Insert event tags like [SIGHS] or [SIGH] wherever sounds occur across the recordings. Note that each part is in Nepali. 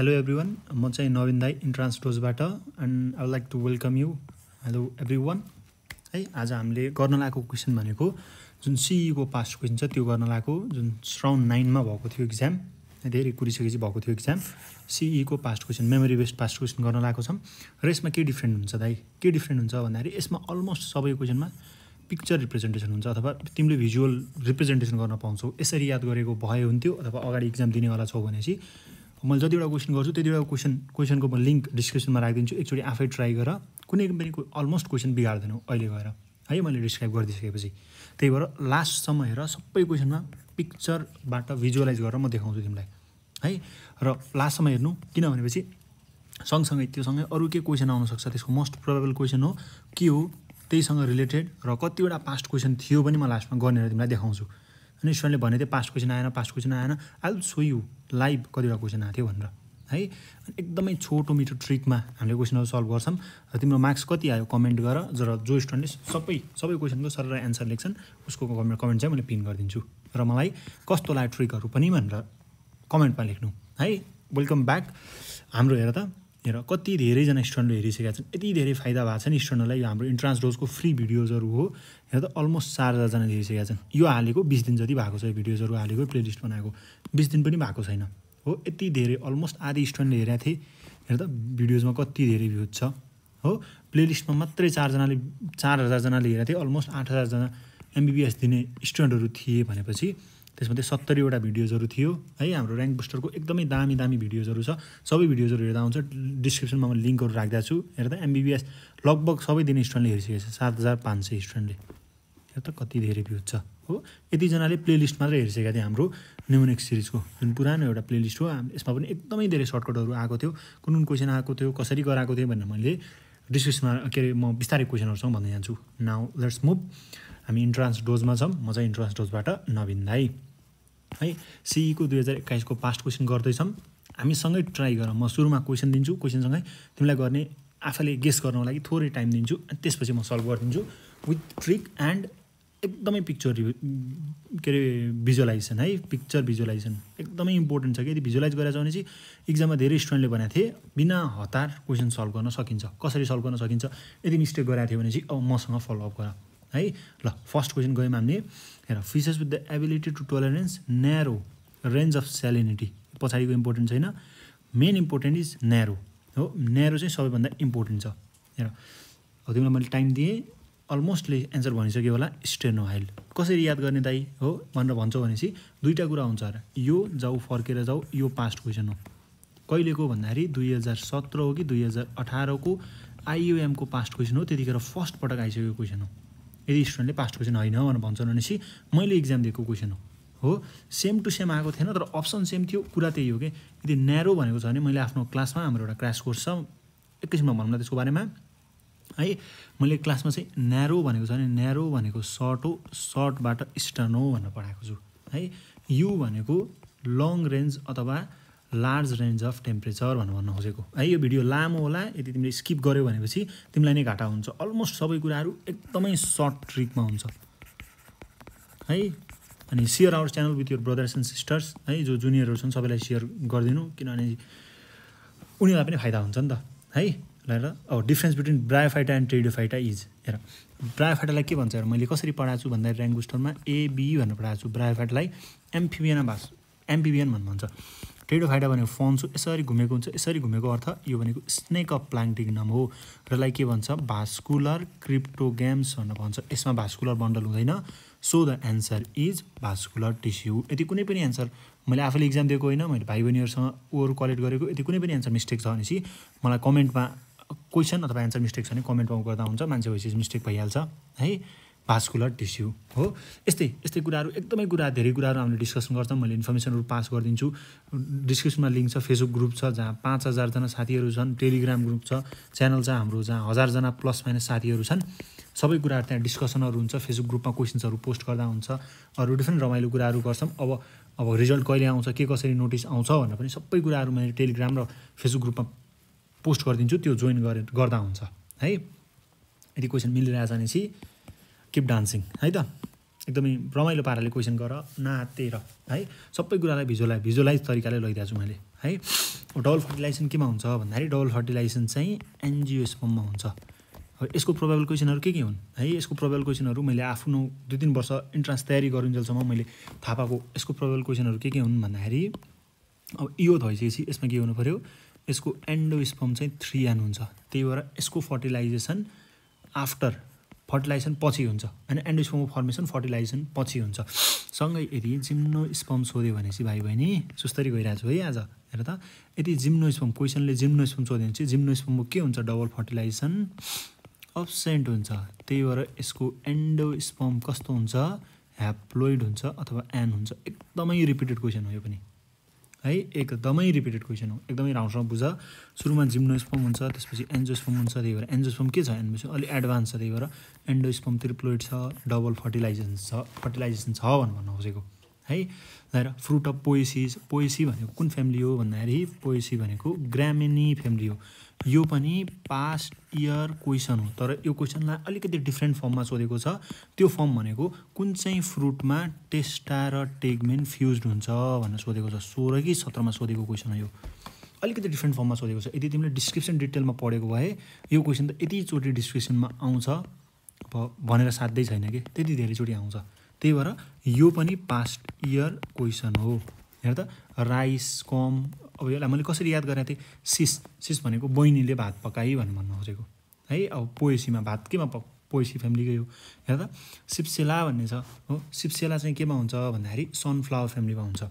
हेलो एभ्री वान म चाहिँ नवीन दाई entrance डोजबाट and I like to welcome you hello everyone one है आज हामीले गर्न लागेको क्वेसन भनेको जुन सिईको पास्ट क्वेसन छ त्यो गर्न लागेको जुन राउन्ड नाइनमा भएको थियो इक्जाम धेरै कुरिसकेपछि भएको थियो exam सिईको past question memory based past question गर्न लागेको छौँ। र यसमा के डिफ्रेन्ट हुन्छ दाइ के डिफ्रेन्ट हुन्छ भन्दाखेरि यसमा अलमोस्ट सबै क्वेसनमा पिक्चर रिप्रेजेन्टेसन हुन्छ अथवा तिमीले भिजुअल रिप्रेजेन्टेसन गर्न पाउँछौ। यसरी याद गरेको भए हुन्थ्यो अथवा अगाडि इक्जाम दिनेवाला छौ भनेपछि मैले जतिवटा क्वेसन गर्छु त्यतिवटा क्वेसन क्वेसनको म लिङ्क डिस्क्रिप्सनमा राखिदिन्छु। एकचोटि आफै ट्राई गर। कुनै पनि अलमोस्ट क्वेसन बिगार्दैनौ अहिले गएर। है मैले डिस्क्राइब गरिदिइसकेपछि। त्यही भएर लास्टसम्म हेर सबै क्वेसनमा पिक्चरबाट भिजुअलाइज गरेर म देखाउँछु तिमीलाई। है र लास्टसम्म हेर्नु किन भनेपछि सँगसँगै त्योसँगै अरू के क्वेसन आउनसक्छ त्यसको मोस्ट प्रोबेबल क्वेसन हो के हो त्यहीसँग रिलेटेड र कतिवटा पास्ट क्वेसन थियो पनि म लास्टमा गर्ने तिमीलाई देखाउँछु। अनि स्टुडेन्टले भने थियो पास्ट क्वेसन आएन पास्ट क्वेसन आएन I will show you live कतिवटा क्वेसन आएको थियो भनेर। है? एकदमै छोटो मिठो ट्रिकमा हामीले क्वेसनहरू सल्भ गर्छौँ। र तिम्रो मार्क्स कति आयो कमेन्ट गर र जो स्टुडेन्टले सबै सबै क्वेसनको सर एन्सर लेख्छन् उसको कमेन्ट कमेन्ट चाहिँ मैले पिन गरिदिन्छु। र मलाई कस्तो लाग्यो ट्रिकहरू पनि भनेर कमेन्टमा लेख्नु। है? वेलकम ब्याक हाम्रो हेर त हेर कति धेरैजना स्टुडेन्टले हेरिसकेका छन् यति धेरै फाइदा भएको छ नि स्टुडेन्टलाई यो हाम्रो इन्ट्रान्स डोजको फ्री भिडियोजहरू हो। हेर त अलमोस्ट चार हजारजना हेरिसकेका छन्। यो हालेको बिस दिन जति भएको छ यो भिडियोजहरू हालेको प्लेलिस्ट बनाएको बिस दिन पनि भएको छैन। हो यति धेरै अलमोस्ट आधी स्टुडेन्टले हेरेको थिएँ। हेर त भिडियोजमा कति धेरै भ्युज छ। हो प्लेलिस्टमा मात्रै चारजनाले चार हजारजनाले हेरेको थिएँ अलमोस्ट आठ हजारजना एमबिबिएस दिने स्टुडेन्टहरू थिए भनेपछि त्यसमध्ये सत्तरीवटा भिडियोजहरू थियो। है हाम्रो ऱ्याङ्क बुस्टरको एकदमै दामी दामी भिडियोजहरू छ। सबै भिडियोजहरू हेर्दा हुन्छ डिस्क्रिप्सनमा म लिङ्कहरू राखिदिएको छु। हेर्दा एमबिबिएस लगभग सबै दिने स्टुडेन्टले हेरिसकेको छ सात हजार पाँच सय स्टुडेन्टले हेर त कति धेरै भ्युज छ हो। यतिजनाले प्लेलिस्ट मात्रै हेरिसकेका थिएँ हाम्रो न्युमोनिक्स सिरिजको जुन पुरानो एउटा प्लेलिस्ट हो यसमा पनि एकदमै धेरै सर्टकटहरू आएको थियो। कुन कुन क्वेसन आएको थियो कसरी गराएको थियो भनेर मैले डिस्क्रिप्सनमा के अरे म बिस्तारै क्वेसनहरूसँग भन्दै जान्छु। नाउ लेट्स मुभ हामी इन्ट्रान्स डोजमा छौँ। म चाहिँ इन्ट्रान्स डोजबाट नवीन दाई। है सिईको दुई हजार एक्काइसको पास्ट क्वेसन गर्दैछौँ। हामीसँगै ट्राई गर म सुरुमा क्वेसन दिन्छु क्वेसनसँगै तिमीलाई गर्ने आफैले गेस गर्नको लागि थोरै टाइम दिन्छु अनि त्यसपछि म सल्भ गरिदिन्छु विथ ट्रिक एन्ड एकदमै पिक्चर के अरे भिजुअलाइजेसन है पिक्चर भिजुअलाइजेसन एकदमै इम्पोर्टेन्ट छ कि यदि भिजुअलाइज गरेर चाहिँ इक्जाममा धेरै स्टुडेन्टले भनेको थिएँ बिना हतार क्वेसन सल्भ गर्न सकिन्छ। कसरी सल्भ गर्न सकिन्छ? यदि मिस्टेक गराएको थियो भने चाहिँ अब मसँग फलोअप गर। है? ल फर्स्ट क्वेसन गयौँ हामीले। हेर fishes with the ability to tolerance narrow range of salinity पछाडिको इम्पोर्टेन्ट छैन। मेन इम्पोर्टेन्ट इज न्यारो हो न्यारो चाहिँ सबैभन्दा इम्पोर्टेन्ट छ। हेर अब तिमीलाई मैले टाइम दिएँ। अलमोस्टले एन्सर भनिसक्यो होला स्टेनो हाइल कसरी याद गर्ने दाइ? हो भनेर भन्छौ भनेपछि दुईवटा कुरा हुन्छ र। यो जाऊ फर्केर जाऊ यो पास्ट क्वेसन हो। कहिलेको भन्दाखेरि दुई हजार सत्र हो कि दुई हजार अठारको आइयुएमको पास्ट क्वेसन हो? त्यतिखेर फर्स्ट पटक आइसकेको क्वेसन हो। यदि स्टुडेन्टले पास्ट क्वेसन होइन भनेर भन्छन् भनेपछि मैले इक्जाम दिएको क्वेसन हो। हो सेम टु सेम आएको थिएन तर अप्सन सेम थियो कुरा त्यही हो कि। यदि न्यारो भनेको छ भने मैले आफ्नो क्लासमा हाम्रो एउटा क्रास कोर्स छ एकैछिनमा भनौँ न त्यसको बारेमा। है मैले क्लासमा चाहिँ न्यारो भनेको छ भने न्यारो भनेको सर्ट हो सर्टबाट स्टर्न हो भनेर पढाएको छु। है यु भनेको लङ रेन्ज अथवा लार्ज रेन्ज अफ टेम्परेचर भनेर भन्न खोजेको। है यो भिडियो लामो होला यदि तिमीले स्किप गऱ्यो भनेपछि तिमीलाई नै घाटा हुन्छ। अलमोस्ट सबै कुराहरू एकदमै सर्ट ट्रिकमा हुन्छ। है अनि share our channel with your brothers and sisters है जो जुनियरहरू छन् सबैलाई सेयर गरिदिनु किनभने उनीहरूलाई पनि फाइदा हुन्छ नि त। है ल अब difference between bryophyta and pteridophyta is हेर। ब्रायोफाइटालाई के भन्छ मैले कसरी पढाएको छु भन्दाखेरि ऱ्याङ्क बुस्टरमा एबी भनेर पढाएको छु। ब्रायोफाइटालाई एम्फिबियन भाष एम्फिबियन भन्नु भन्छ टेरिडोफाइटा भनेको फन्सु यसरी घुमेको हुन्छ यसरी घुमेको अर्थ यो भनेको स्नेक अफ प्लान्टिग्नम हो। र यसलाई के भन्छ? भास्कुलर क्रिप्टोग्याम्स भनेर भन्छ। यसमा भास्कुलर बन्डल हुँदैन। So the answer is vascular tissue. यदि कुनै पनि एन्सर मैले आफैले इक्जाम दिएको होइन मैले भाइ बहिनीहरूसँग ओहरू कलेक्ट गरेको यदि कुनै पनि एन्सर मिस्टेक छ भनेपछि मलाई कमेन्टमा क्वेसन अथवा एन्सर मिस्टेक छ भने कमेन्टमा गर्दा हुन्छ। मान्छे भएपछि मिस्टेक भइहाल्छ है? भास्कुलर टिस्यु हो। यस्तै यस्तै कुराहरू एकदमै कुरा धेरै कुराहरू हामीले डिस्कसन गर्छौँ। मैले इन्फर्मेसनहरू पास गरिदिन्छु। डिस्क्रिप्सनमा लिङ्क छ फेसबुक ग्रुप छ जहाँ पाँच हजारजना साथीहरू छन्। टेलिग्राम ग्रुप छ च्यानल छ हाम्रो जहाँ हजारजना प्लस माइनस साथीहरू छन्। सबै कुराहरू त्यहाँ डिस्कसनहरू हुन्छ। फेसबुक ग्रुपमा क्वेसन्सहरू पोस्ट गर्दा हुन्छ। अरू डिफ्रेन्ट रमाइलो कुराहरू गर्छौँ। अब अब रिजल्ट कहिले आउँछ के कसरी नोटिस आउँछ भनेर पनि सबै कुराहरू मैले टेलिग्राम र फेसबुक ग्रुपमा पोस्ट गरिदिन्छु। त्यो जोइन गरे गर्दा हुन्छ। है? यदि क्वेसन मिलिरहेछ भनेपछि किप डान्सिङ है त? एकदमै रमाइलो पाराले क्वेसन गर नातेर है? सबै कुरालाई भिजुअलाइज भिजुअलाइज तरिकाले लैदिएको छु मैले है? डबल फर्टिलाइजेसन केमा हुन्छ भन्दाखेरि डबल फर्टिलाइजेसन चाहिँ एनजिओस्पममा हुन्छ। अब यसको प्रोबेबल क्वेसनहरू के के हुन्? है यसको प्रोबेबल क्वेसनहरू मैले आफ्नो दुई तिन वर्ष इन्ट्रान्स तयारी गरुन्जेलसम्म मैले थाहा पाएको यसको प्रोबेबल क्वेसनहरू के के हुन् भन्दाखेरि अब यो भइसकेपछि यसमा के हुनु पऱ्यो यसको एन्डोस्पम चाहिँ थ्री एन हुन्छ। त्यही भएर यसको फर्टिलाइजेसन आफ्टर फर्टिलाइजेसन पछि हुन्छ होइन एन्डोस्पमको फर्मेसन फर्टिलाइजेसन पछि हुन्छ। सँगै यदि जिम्नो स्पम सोध्यो भने चाहिँ भाइ बहिनी सुस्तरी गइरहेको छु है आज हेर त। यदि जिम्नो स्पम क्वेसनले जिम्नो स्पम सोध्यो भने चाहिँ जिम्नो स्पमको के हुन्छ? डबल फर्टिलाइजेसन अब्सेन्ट हुन्छ। त्यही भएर यसको एन्डोस्पम कस्तो हुन्छ? ह्याप्लोइड हुन्छ अथवा एन हुन्छ? एकदमै रिपिटेड क्वेसन हो यो पनि। है एकदमै रिपिटेड क्वेसन हो एकदमै राम्रोसँग बुझ। सुरुमा जिम्नोस्पम हुन्छ त्यसपछि एन्जोस्पम हुन्छ त्यही भएर एन्जोस्पम के छ? एन्जोस्पम अलिक एडभान्स छ त्यही भएर एन्डोस्पम त्रिप्लोइड छ डबल फर्टिलाइजेसन छ फर्टिलाइजेसन छ भनेर भन्नु खोजेको है। ल फ्रुट अफ पोएसिज पोएसी भनेको कुन फ्यामिली हो भन्दाखेरि पोएसी भनेको ग्रामिनी फ्यामिली हो। यो पनि पास्ट इयर क्वेसन हो। तर यो क्वेसनलाई अलिकति डिफ्रेन्ट फर्ममा सोधेको छ। त्यो फर्म भनेको कुन चाहिँ फ्रुटमा टेस्टा र टेगमेन फ्युज हुन्छ भनेर सोधेको छ। सोह्र कि सत्रमा सोधेको क्वेसन हो यो। अलिकति डिफ्रेन्ट फर्ममा सोधेको छ। यदि तिमीले डिस्क्रिप्सन डिटेलमा पढेको भए यो क्वेसन त यतिचोटि डिस्क्रिप्सनमा आउँछ। अब भनेर साध्यै छैन कि? त्यति धेरैचोटि आउँछ। त्यही भएर यो पनि पास्ट इयर क्वेसन हो। हेर त। राइस कम अब यसलाई मैले कसरी याद गरेको थिएँ? सिस सिस भनेको बहिनीले भात पकाइ भनेर भन्नु खोजेको। है अब पोएसीमा भात केमा पक पोएसी फ्यामिलीकै हो। हेर त सिप्सेला भन्ने छ। हो सिप्सेला चाहिँ केमा हुन्छ भन्दाखेरि सनफ्लावर फ्यामिलीमा हुन्छ।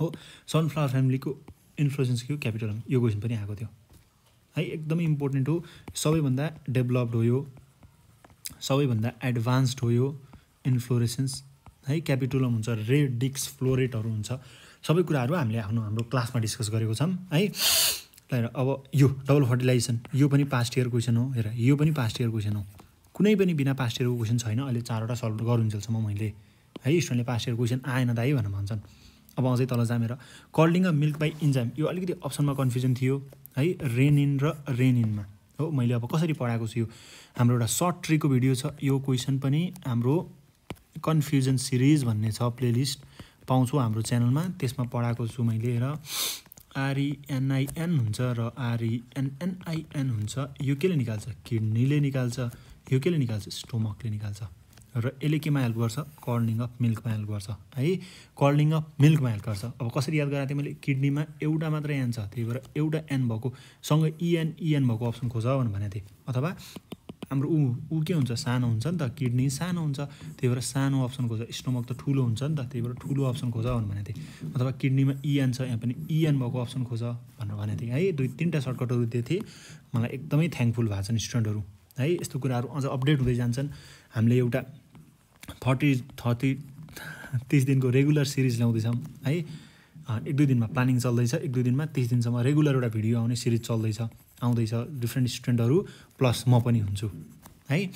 हो सनफ्लावर फ्यामिलीको इन्फ्लुएन्स के हो? क्यापिटल यो क्वेसन पनि आएको थियो। है एकदमै इम्पोर्टेन्ट हो। सबैभन्दा डेभलप्ड हो यो। सबैभन्दा एडभान्स्ड हो यो इन्फ्लोरेसेन्स। है क्यापिटुलम हुन्छ रेड डिक्स फ्लोरेटहरू हुन्छ। सबै कुराहरू हामीले आफ्नो हाम्रो क्लासमा डिस्कस गरेको छौँ है। हेर अब यो डबल फर्टिलाइजेसन यो पनि पास्ट इयर क्वेसन हो हेर यो पनि पास्ट इयर क्वेसन हो। कुनै पनि बिना पास्ट इयरको क्वेसन छैन अहिले चारवटा सल्भ गरुन्जेलसम्म मैले है स्टुडेन्टले पास्ट इयर क्वेसन आएन दाइ भनेर भन्छन्। अब अझै तल जामेर curdling a milk by enzyme यो अलिकति अप्सनमा कन्फ्युजन थियो है रेनिन र रेनिनमा हो मैले अब कसरी पढाएको छु यो? हाम्रो एउटा सर्ट ट्रीको भिडियो छ यो क्वेसन पनि हाम्रो कन्फ्युजन सिरिज भन्ने छ प्लेलिस्ट पाउँछु हाम्रो च्यानलमा। त्यसमा पढाएको छु मैले र आरइएनआइएन हुन्छ र आरइएनएनआइएन हुन्छ। यो केले निकाल्छ? किडनीले निकाल्छ। यो केले निकाल्छ? स्टोमकले निकाल्छ। र यसले केमा हेल्प गर्छ? कर्निङ अफ मिल्कमा हेल्प गर्छ। है? कर्निङ अफ मिल्कमा हेल्प गर्छ। अब कसरी याद गराएको थिएँ मैले? किडनीमा एउटा मात्रै एन छ। त्यही भएर एउटा एन भएको सँगै इएन इएन भएको अप्सन खोज भनेको थिएँ। अथवा हाम्रो ऊ ऊ के हुन्छ? सानो हुन्छ नि त किडनी सानो हुन्छ। त्यही भएर सानो अप्सन खोज स्टोमक त ठुलो हुन्छ नि त त्यही भएर ठुलो अप्सन खोज भनेको थिएँ। अथवा किडनीमा इएन छ यहाँ पनि इएन भएको अप्सन खोज भनेर भनेको थिएँ। है दुई तिनवटा सर्टकटहरू दिएको थिएँ। मलाई एकदमै थ्याङ्कफुल भएको छन् स्टुडेन्टहरू। है यस्तो कुराहरू अझ अपडेट हुँदै जान्छन्। हामीले एउटा थर्टी थर्टी तिस दिनको रेगुलर सिरिज ल्याउँदैछौँ। है एक दुई दिनमा प्लानिङ चल्दैछ। एक दुई दिनमा तिस दिनसम्म रेगुलर एउटा भिडियो आउने सिरिज चल्दैछ। आउँदैछ डिफ्रेन्ट स्टुडेन्टहरू प्लस म पनि हुन्छु। है?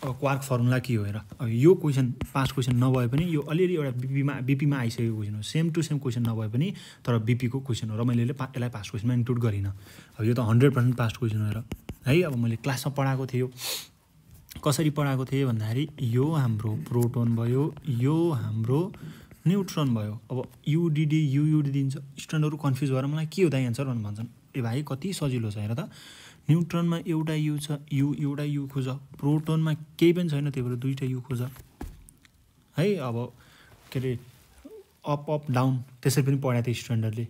अब क्वार्क फर्मुला के हो हेर? अब यो क्वेसन पाँच क्वेसन नभए पनि यो अलिअलि एउटा बिपीमा बिपीमा आइसकेको क्वेसन हो। सेम टु सेम क्वेसन नभए पनि तर बिपीको क्वेसन हो र मैले यसलाई पास्ट क्वेसनमा इन्क्लुड गरिनँ। अब यो त हन्ड्रेड पर्सेन्ट पास्ट क्वेसन हो हेर। है? अब मैले क्लासमा पढाएको थिएँ। कसरी पढाएको थिएँ भन्दाखेरि यो हाम्रो प्रोटोन भयो यो हाम्रो न्युट्रन भयो। अब युडिडी युयुडी दिन्छ स्टुडेन्टहरू कन्फ्युज भएर मलाई के हो दाइ एन्सर भनेर भन्छन्। ए भाइ कति सजिलो छ हेर त। न्युट्रनमा एउटा यु छ यु एउटा यु खोज। प्रोटोनमा केही पनि छैन त्यही भएर दुइटा यु खोज। है अब के अरे अप अप डाउन त्यसरी पनि पढाएको थिएँ स्टुडेन्टहरूले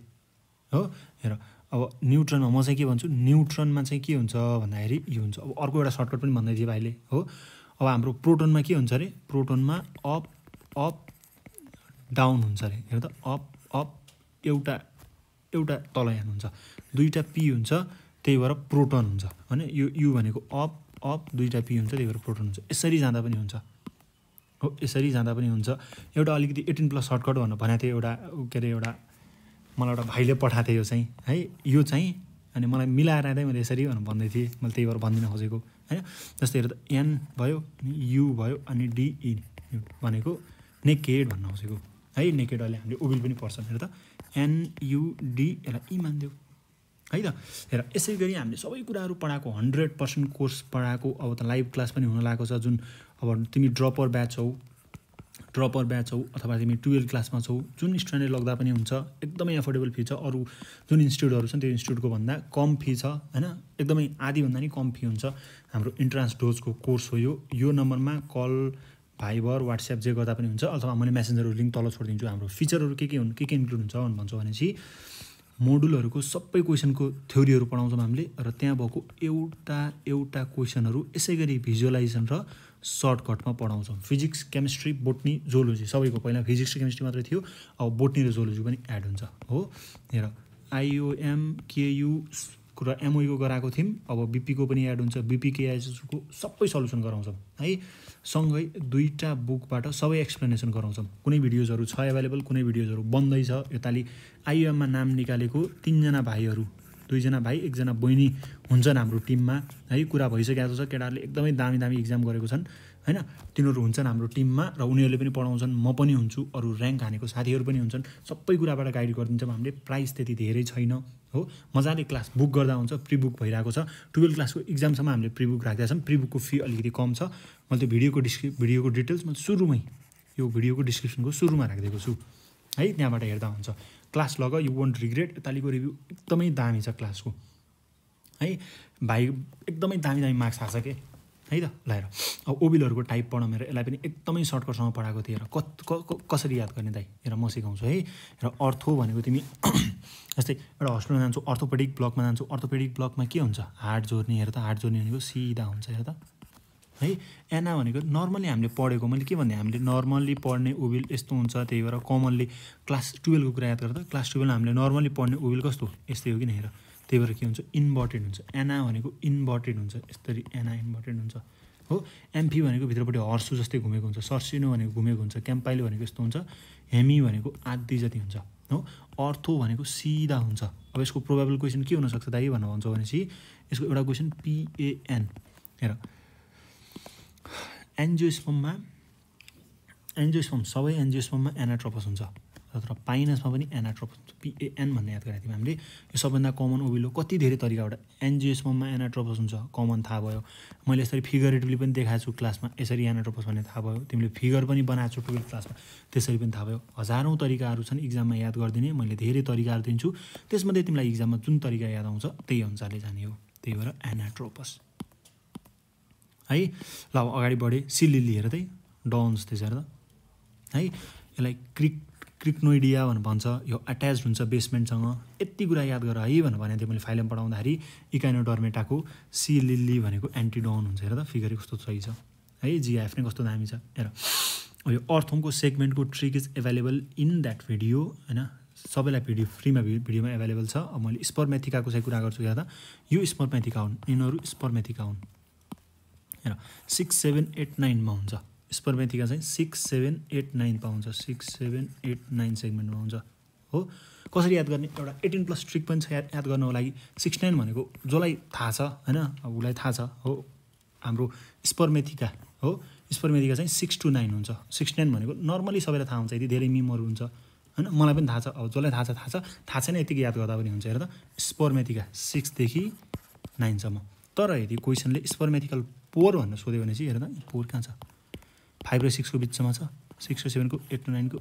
हो हेर। अब न्युट्रनमा म चाहिँ के भन्छु न्युट्रनमा चाहिँ के हुन्छ भन्दाखेरि यो हुन्छ। अब अर्को एउटा सर्टकट पनि भन्दै थिएँ भाइले हो। अब हाम्रो प्रोटोनमा के हुन्छ अरे प्रोटोनमा अप अप डाउन हुन्छ अरे। हेर त अप अप एउटा एउटा तल यान हुन्छ। दुईवटा पी हुन्छ त्यही भएर प्रोटोन हुन्छ। होइन यो यु भनेको अप अप दुईवटा पी हुन्छ त्यही भएर प्रोटोन हुन्छ। यसरी जाँदा पनि हुन्छ। हो यसरी जाँदा पनि हुन्छ। एउटा अलिकति एटिन प्लस सर्टकट भनेर भनेको थियो एउटा के अरे एउटा मलाई एउटा भाइले पठाएको थियो यो चाहिँ। है यो चाहिँ अनि मलाई मिलाएर आँदै मैले यसरी भनेर भन्दै थिएँ। मैले त्यही भएर भनिदिन खोजेको। होइन जस्तै हेर त एन भयो यु भयो अनि डिई भनेको नेकेड भन्न खोजेको। है नेकेड अहिले हामीले उबिल पनि पर्छ। हेर त एनयुडी यसलाई ई मानिदेऊ है त हेर यसै गरी हामीले सबै कुराहरू पढाएको हन्ड्रेड पर्सेन्ट कोर्स पढाएको अब त लाइभ क्लास पनि हुन लागेको छ जुन अब तिमी ड्रपर ब्याच हौ ड्रपर ब्याच हौ अथवा तिमी टुवेल्भ क्लासमा छौ जुन स्टुडेन्टले लग्दा पनि हुन्छ एकदमै एफोर्डेबल फी छ अरू जुन इन्स्टिट्युटहरू छन् त्यो इन्स्टिट्युटको भन्दा कम फी छ होइन? एकदमै आधीभन्दा नि कम फी हुन्छ हाम्रो इन्ट्रान्स डोजको कोर्स हो यो। यो नम्बरमा कल भाइबर वाट्सएप जे गर्दा पनि हुन्छ अथवा मैले मेसेन्जरहरू लिङ्क तल छोडिदिन्छु। हाम्रो फिचरहरू के के हुन् के के इन्क्लुड हुन्छ भन्छौँ भनेपछि मोडुलहरूको सबै क्वेसनको थ्योरीहरू पढाउँछौँ हामीले र त्यहाँ भएको एउटा एउटा क्वेसनहरू यसै गरी भिजुअलाइजेसन र सर्टकटमा पढाउँछौँ। फिजिक्स केमिस्ट्री बोटनी जोलोजी सबैको पहिला फिजिक्स र केमिस्ट्री मात्रै थियो अब बोटनी र जोलोजी पनि एड हुन्छ हो? हेर आइओएम केयु र एमओईको गराएको थियौँ अब बिपीको पनि एड हुन्छ बिपिकेएसको सबै सल्युसन गराउँछौँ है? सँगै दुईवटा बुकबाट सबै एक्सप्लेनेसन गराउँछौँ। कुनै भिडियोजहरू छ एभाइलेबल कुनै भिडियोजहरू बन्दैछ योतालि आइओएममा नाम निकालेको तिनजना भाइहरू दुईजना भाइ एकजना बहिनी हुन्छन् हाम्रो टिममा। है कुरा भइसकेको छ। केटाहरूले एकदमै दामी दामी इक्जाम गरेको छन्। होइन तिनीहरू हुन्छन् हाम्रो टिममा र उनीहरूले पनि पढाउँछन्। म पनि हुन्छु। अरू ऱ्याङ्क हानेको साथीहरू पनि हुन्छन्। सबै कुराबाट गाइड गरिदिन्छौँ। हामीले प्राइस त्यति धेरै छैन। हो? मजाले क्लास बुक गर्दा हुन्छ प्रि बुक भइरहेको छ। टुवेल्भ क्लासको इक्जामसम्म हामीले प्रि बुक राखेका छौँ। प्रि बुकको फी अलिकति कम छ। मैले त्यो भिडियोको डिस्क्रि भिडियोको डिटेल्स मैले सुरुमै यो भिडियोको डिस्क्रिप्सनको सुरुमा राखिदिएको छु। है त्यहाँबाट हेर्दा हुन्छ। Class log you won't regret यतालिको review एकदमै दामी छ क्लासको। है भाइ एकदमै दामी दामी मार्क्स आएको छ कि? है त लाएर। अब ओबिलहरूको टाइप पढ मेरो यसलाई पनि एकदमै सर्टकटसँग पढाएको थिएँ र कसरी याद गर्ने दाइ? हेर म सिकाउँछु है। र अर्थो भनेको तिमी जस्तै एउटा हस्पिटलमा जान्छौ अर्थोपेडिक ब्लकमा जान्छौ अर्थोपेडिक ब्लकमा के हुन्छ? हार्ट जोड्ने हेर त हार्ट जोड्ने भनेको सिधा हुन्छ हेर त। है एना भनेको नर्मली हामीले पढेको मैले के भन्ने हामीले नर्मल्ली पढ्ने उबिल यस्तो हुन्छ त्यही भएर कमनली क्लास टुवेल्भको कुरा याद गर्दा क्लास टुवेल्भ हामीले नर्मली पढ्ने उबिल कस्तो? यस्तै हो कि हेर। त्यही भएर के हुन्छ? इन्भर्टेड हुन्छ। एना भनेको इन्भर्टेड हुन्छ। यसरी एना इन्भर्टेड हुन्छ। हो एम्फी भनेको भित्रपट्टि हर्सु जस्तै घुमेको हुन्छ सर्सिनो भनेको घुमेको हुन्छ क्याम्पाइलो भनेको यस्तो हुन्छ हेमी भनेको आदि जति हुन्छ। हो? अर्थो भनेको सिधा हुन्छ। अब यसको प्रोभाबल क्वेसन के हुनसक्छ दाइ भनेर भन्छ भनेपछि यसको एउटा क्वेसन पिएएन हेर। एन्जियोस्पममा एन्जियोस्पम सबै एन्जियोस्पममा एनाट्रोपस हुन्छ। तर पाइनसमा पनि एनाट्रोपस हुन्छ पिएएन भन्ने याद गराएको थियौँ हामीले। यो सबभन्दा कमन ओबिलो कति धेरै तरिकाबाट एन्जियोस्पममा एनाट्रोपस हुन्छ कमन थाहा भयो। मैले यसरी फिगरेटिभली पनि देखाएको छु क्लासमा यसरी एनाट्रोपस भन्ने थाहा भयो। तिमीले फिगर पनि बनाएको छु टुवेल्भ क्लासमा त्यसरी पनि थाहा भयो। हजारौँ तरिकाहरू छन् इक्जाममा याद गरिदिने। मैले धेरै तरिकाहरू दिन्छु। त्यसमध्ये तिमीलाई इक्जाममा जुन तरिका याद आउँछ त्यही अनुसारले जाने हो। त्यही भएर एनाट्रोपस। है ल अगाडि बढेँ। सिल्ली लिएर डन्स त्यसो हेर त। है यसलाई क्रिक क्रिक्नोइडिया भनेर भन्छ यो एट्याच हुन्छ बेसमेन्टसँग यति कुरा याद गर है भनेर भनेको थिएँ मैले फाइलम पढाउँदाखेरि इकाइनोडर्मेटाको सी लिल्ली भनेको एन्टिडाउन हुन्छ। हेर त फिगर कस्तो सही छ। है जिआइएफ नै कस्तो दामी छ। हेर। यो अर्थोङको सेगमेन्टको trick is available in that video होइन? सबैलाई भिडियो फ्रीमा भिडियोमा एभाइलेबल छ। अब मैले स्पर्मेथिकाको चाहिँ कुरा गर्छु हेर्दा यो स्पर्मेथिका हुन् यिनीहरू स्पर्मेथिका हुन् हेर। सिक्स सेभेन एट नाइनमा हुन्छ। स्पर्मेथिका चाहिँ सिक्स सेभेन एट नाइन पाउँछ। सिक्स सेभेन एट नाइन सेगमेन्टमा हुन्छ। हो? कसरी याद गर्ने? एउटा एटिन प्लस ट्रिक पनि छ याद याद गर्नको लागि सिक्स नाइन भनेको जसलाई थाहा छ होइन? अब उसलाई थाहा छ हो? हाम्रो स्पर्मेथिका हो? स्पर्मेथिका चाहिँ सिक्स टु नाइन हुन्छ। सिक्स नाइन भनेको नर्मली सबैलाई थाहा हुन्छ। यदि धेरै मिमहरू हुन्छ होइन? मलाई पनि थाहा छ। अब जसलाई थाहा छ थाहा छ। थाहा छैन यतिकै याद गर्दा पनि हुन्छ। हेर त स्पर्मेथिका सिक्सदेखि नाइनसम्म। तर यदि क्वेसनले स्पर्मेथिकल पोर भनेर सोध्यो भने चाहिँ हेर त पोर कहाँ छ? फाइभ र सिक्सको बिचमा छ। सिक्स र सेभेनको एट र नाइनको